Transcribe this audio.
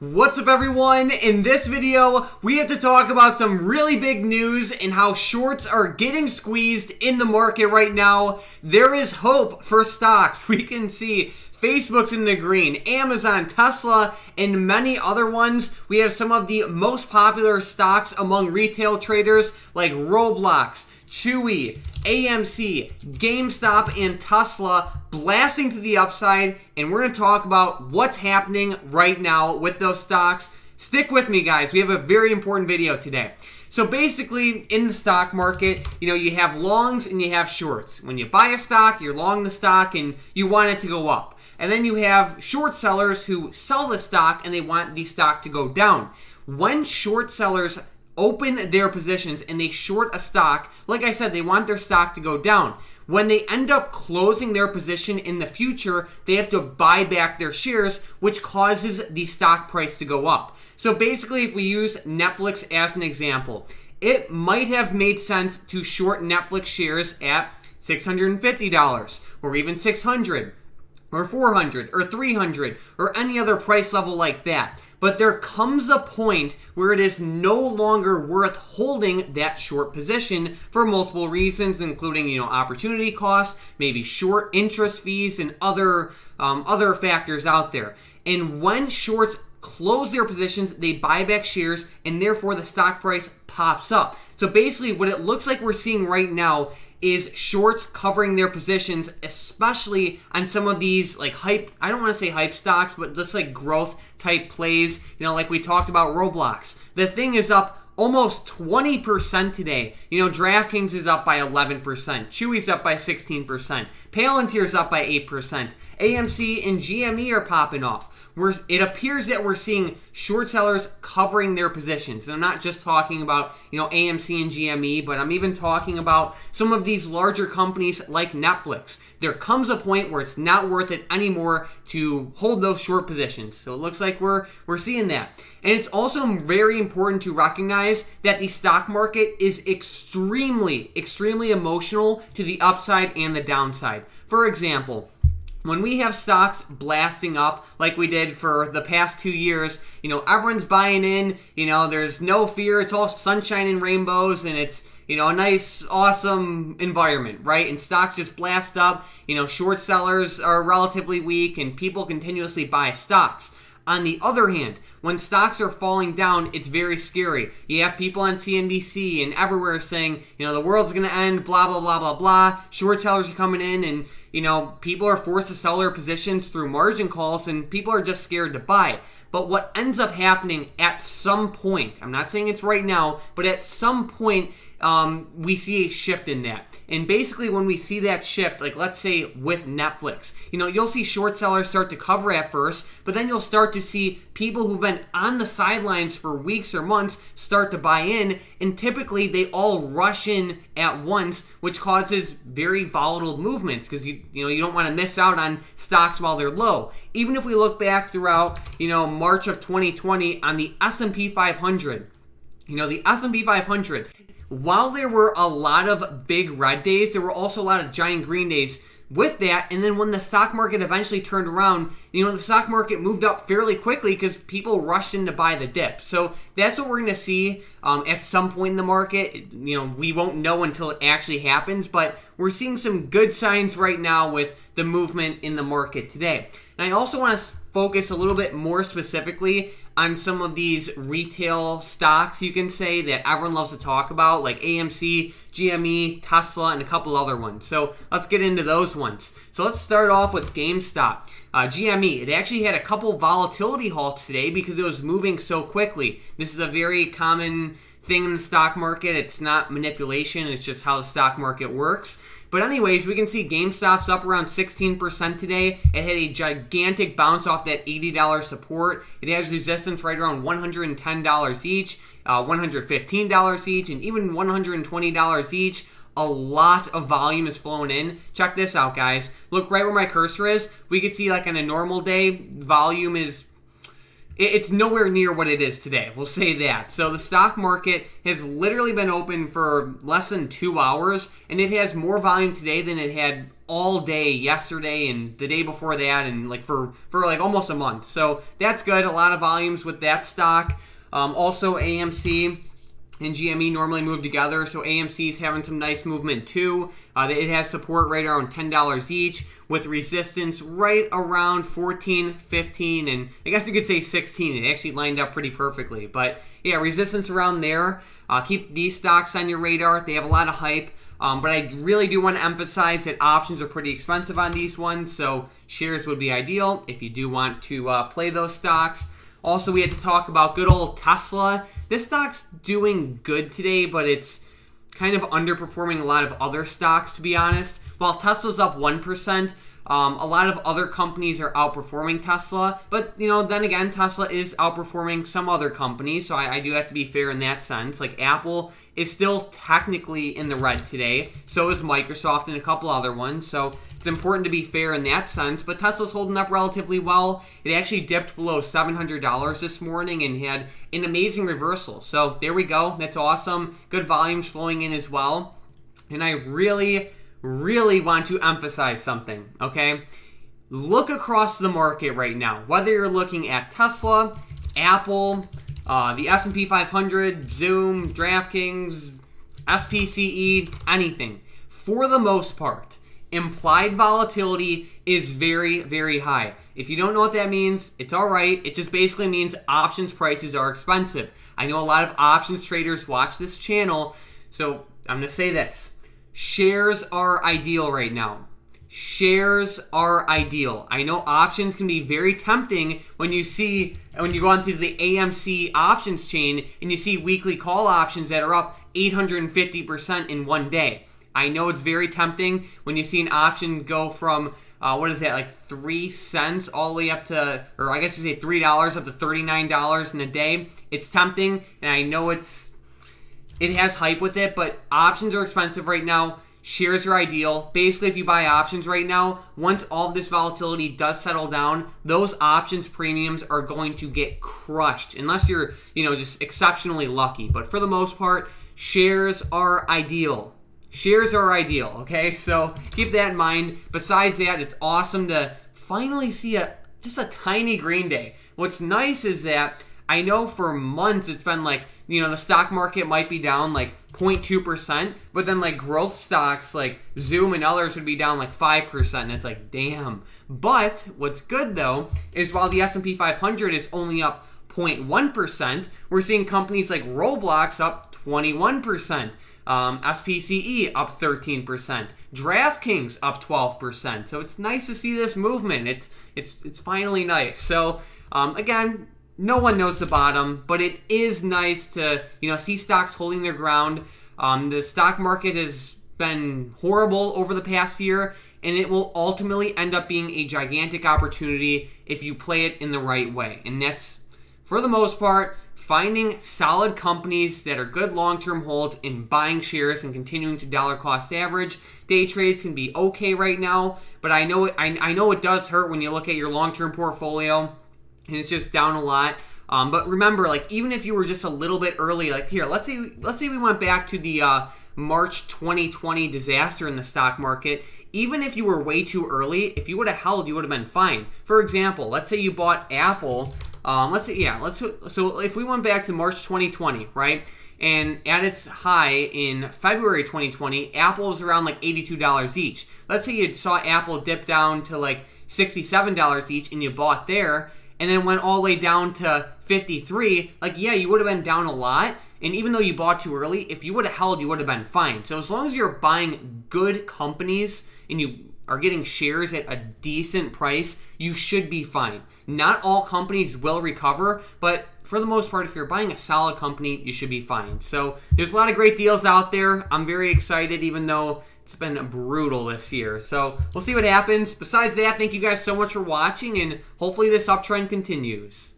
What's up everyone? In this video, we have to talk about some really big news and how shorts are getting squeezed in the market right now. There is hope for stocks. We can see Facebook's in the green, Amazon, Tesla, and many other ones. We have some of the most popular stocks among retail traders like Roblox, Chewy, AMC, GameStop, and Tesla blasting to the upside. And we're going to talk about what's happening right now with those stocks. Stick with me, guys. We have a very important video today. So basically, in the stock market, you know, you have longs and you have shorts. When you buy a stock, you're long the stock and you want it to go up. And then you have short sellers who sell the stock and they want the stock to go down. When short sellers open their positions and they short a stock, like I said, they want their stock to go down. When they end up closing their position in the future, they have to buy back their shares, which causes the stock price to go up. So basically, if we use Netflix as an example, it might have made sense to short Netflix shares at $650 or even 600 or 400 or 300 or any other price level like that. But there comes a point where it is no longer worth holding that short position for multiple reasons, including you know opportunity costs, maybe short interest fees, and other um, other factors out there. And when shorts close their positions, they buy back shares, and therefore the stock price pops up. So basically, what it looks like we're seeing right now is shorts covering their positions, especially on some of these like hype, I don't want to say hype stocks, but just like growth type plays, you know, like we talked about Roblox. The thing is up almost 20% today. You know, DraftKings is up by 11%, Chewy's up by 16%, Palantir's up by 8%, AMC and GME are popping off. We're, it appears that we're seeing short sellers covering their positions. And I'm not just talking about, you know, AMC and GME, but I'm even talking about some of these larger companies like Netflix. There comes a point where it's not worth it anymore to hold those short positions. So it looks like we're we're seeing that. And it's also very important to recognize that the stock market is extremely extremely emotional to the upside and the downside. For example, when we have stocks blasting up like we did for the past two years, you know, everyone's buying in, you know, there's no fear, it's all sunshine and rainbows, and it's, you know, a nice, awesome environment, right? And stocks just blast up, you know, short sellers are relatively weak, and people continuously buy stocks. On the other hand, when stocks are falling down, it's very scary. You have people on CNBC and everywhere saying, you know, the world's going to end, blah, blah, blah, blah, blah. Short sellers are coming in and, you know, people are forced to sell their positions through margin calls and people are just scared to buy. But what ends up happening at some point, I'm not saying it's right now, but at some point, um, we see a shift in that. And basically, when we see that shift, like let's say with Netflix, you know, you'll see short sellers start to cover at first, but then you'll start to see people who've been on the sidelines for weeks or months start to buy in, and typically they all rush in at once, which causes very volatile movements because you you know you don't want to miss out on stocks while they're low. Even if we look back throughout, you know, March of 2020 on the S&P 500, you know, the S&P 500 while there were a lot of big red days, there were also a lot of giant green days with that. And then when the stock market eventually turned around, you know, the stock market moved up fairly quickly because people rushed in to buy the dip. So that's what we're going to see um, at some point in the market. You know, we won't know until it actually happens, but we're seeing some good signs right now with the movement in the market today. And I also want to focus a little bit more specifically on some of these retail stocks, you can say, that everyone loves to talk about, like AMC, GME, Tesla, and a couple other ones. So let's get into those ones. So let's start off with GameStop. Uh, GME, it actually had a couple volatility halts today because it was moving so quickly. This is a very common thing in the stock market. It's not manipulation, it's just how the stock market works. But anyways, we can see GameStop's up around 16% today. It had a gigantic bounce off that $80 support. It has resistance right around $110 each, uh, $115 each, and even $120 each a lot of volume is flowing in. Check this out, guys. Look right where my cursor is. We can see like on a normal day, volume is it's nowhere near what it is today. We'll say that. So the stock market has literally been open for less than two hours, and it has more volume today than it had all day yesterday and the day before that, and like for for like almost a month. So that's good. A lot of volumes with that stock. Um, also AMC and GME normally move together, so AMC is having some nice movement too. Uh, it has support right around $10 each, with resistance right around 14, 15, and I guess you could say 16. It actually lined up pretty perfectly. But yeah, resistance around there. Uh, keep these stocks on your radar. They have a lot of hype. Um, but I really do want to emphasize that options are pretty expensive on these ones, so shares would be ideal if you do want to uh, play those stocks. Also, we had to talk about good old Tesla. This stock's doing good today, but it's kind of underperforming a lot of other stocks, to be honest. While Tesla's up 1%, um, a lot of other companies are outperforming Tesla, but you know, then again, Tesla is outperforming some other companies, so I, I, do have to be fair in that sense. Like Apple is still technically in the red today, so is Microsoft and a couple other ones. So it's important to be fair in that sense. But Tesla's holding up relatively well. It actually dipped below $700 this morning and had an amazing reversal. So there we go. That's awesome. Good volumes flowing in as well. And I really really want to emphasize something, okay? Look across the market right now, whether you're looking at Tesla, Apple, uh, the S&P 500, Zoom, DraftKings, SPCE, anything. For the most part, implied volatility is very, very high. If you don't know what that means, it's all right. It just basically means options prices are expensive. I know a lot of options traders watch this channel, so I'm going to say this. Shares are ideal right now. Shares are ideal. I know options can be very tempting when you see when you go onto the AMC options chain and you see weekly call options that are up 850% in one day. I know it's very tempting when you see an option go from uh, what is that like three cents all the way up to, or I guess you say three dollars up to thirty nine dollars in a day. It's tempting, and I know it's it has hype with it, but options are expensive right now. Shares are ideal. Basically, if you buy options right now, once all this volatility does settle down, those options premiums are going to get crushed unless you're, you know, just exceptionally lucky. But for the most part, shares are ideal. Shares are ideal, okay? So keep that in mind. Besides that, it's awesome to finally see a just a tiny green day. What's nice is that I know for months it's been like, you know, the stock market might be down like 0.2%, but then like growth stocks like Zoom and others would be down like 5%, and it's like, damn. But what's good though is while the S&P 500 is only up 0.1%, we're seeing companies like Roblox up 21%. Um, SPCE up 13%, DraftKings up 12%. So it's nice to see this movement. It's it's it's finally nice. So um, again, no one knows the bottom, but it is nice to you know see stocks holding their ground. Um, the stock market has been horrible over the past year, and it will ultimately end up being a gigantic opportunity if you play it in the right way. And that's, for the most part, finding solid companies that are good long-term holds and buying shares and continuing to dollar cost average. Day trades can be okay right now, but I know it, I, I know it does hurt when you look at your long-term portfolio and it's just down a lot. Um, but remember, like even if you were just a little bit early, like here, let's say let's say we went back to the uh, March 2020 disaster in the stock market. Even if you were way too early, if you would have held, you would have been fine. For example, let's say you bought Apple. Um, let's say yeah, let's so if we went back to March 2020, right? And at its high in February 2020, Apple was around like $82 each. Let's say you saw Apple dip down to like $67 each and you bought there and then went all the way down to 53, like, yeah, you would have been down a lot. And even though you bought too early, if you would have held, you would have been fine. So as long as you're buying good companies and you are getting shares at a decent price, you should be fine. Not all companies will recover, but for the most part, if you're buying a solid company, you should be fine. So there's a lot of great deals out there. I'm very excited, even though it's been brutal this year. So we'll see what happens. Besides that, thank you guys so much for watching, and hopefully this uptrend continues.